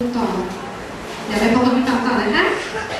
Tamam. Demek olabildim sana, he?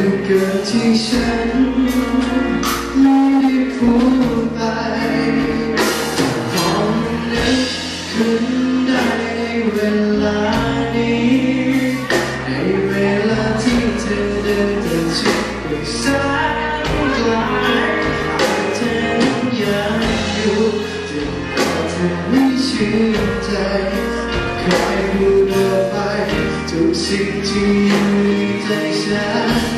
มันเกิดที่ฉันไม่ได้พูดไปพอมันนึกขึ้นได้เวลานี้ในเวลาที่เธอเดินจากฉันไปแสนไกลอาจจะยังอยู่จนกว่าเธอไม่เชื่อใจคอยดูดออไปทุกสิ่งที่อยู่ในใจฉัน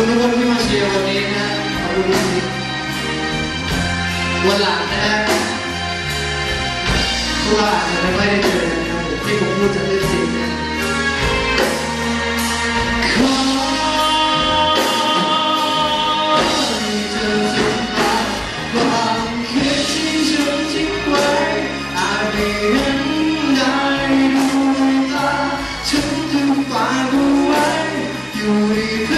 คุณผู้ชมที่มาเชียร์วันนี้นะขอบคุณมากวันหลังนะฮะพวกเราอาจจะไม่ค่อยได้เจอกันนะที่ผมพูดจากเรื่องจริงนะอยู่ดี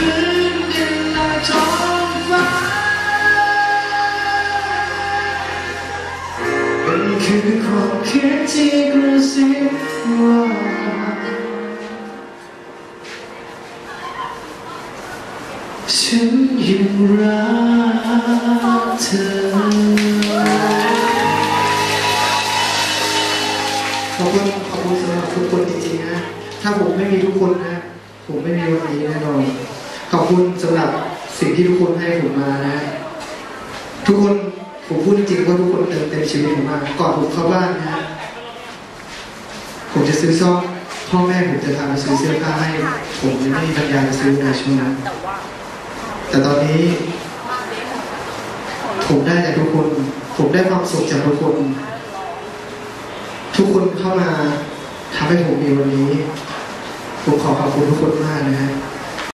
ที่กระซิบว่าฉันยังรักเธอขอบคุณขอบคุณสำหรับทุกคนจริงๆนะ ถ้าผมไม่มีทุกคนนะ ผมไม่มีวันนี้แน่นอน ขอบคุณสำหรับสิ่งที่ทุกคนให้ผมมานะ ทุกคนผมพูดจริงว่าทุกคนเติมเต็มชีวิตผมมากก่อนผมเข้าบ้านนะ ผมจะซื้อซ่อมพ่อแม่ผมจะพาไปซื้อเสื้อผ้าให้ ผมยังไม่มีปัญญาจะซื้อในช่วงนั้น แต่ตอนนี้ ผมได้จากทุกคน ผมได้ความสุขจากทุกคน ทุกคนเข้ามาทำให้ผมมีวันนี้ ผมขอขอบคุณทุกคนมากนะฮะ